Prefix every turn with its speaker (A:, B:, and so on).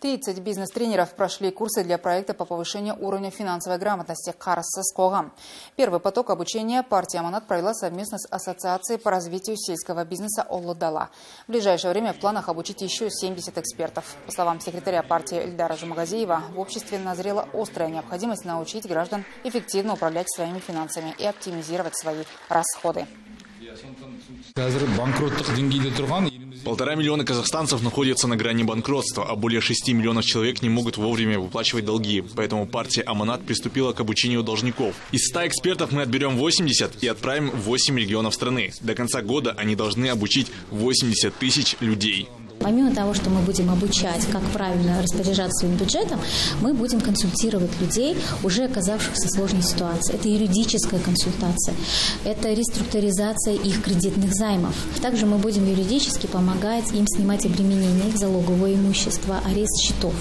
A: 30 бизнес-тренеров прошли курсы для проекта по повышению уровня финансовой грамотности «Карсас Когам». Первый поток обучения партия «Аманат» провела совместно с Ассоциацией по развитию сельского бизнеса «Оллодала». В ближайшее время в планах обучить еще 70 экспертов. По словам секретаря партии Эльдара Жумагазиева, в обществе назрела острая необходимость научить граждан эффективно управлять своими финансами и оптимизировать свои расходы.
B: Полтора миллиона казахстанцев находятся на грани банкротства, а более шести миллионов человек не могут вовремя выплачивать долги. Поэтому партия «Аманат» приступила к обучению должников. Из 100 экспертов мы отберем 80 и отправим в 8 регионов страны. До конца года они должны обучить 80 тысяч людей.
C: Помимо того, что мы будем обучать, как правильно распоряжаться своим бюджетом, мы будем консультировать людей, уже оказавшихся в сложной ситуации. Это юридическая консультация, это реструктуризация их кредитных займов. Также мы будем юридически помогать им снимать обременение их залогового имущества, арест счетов.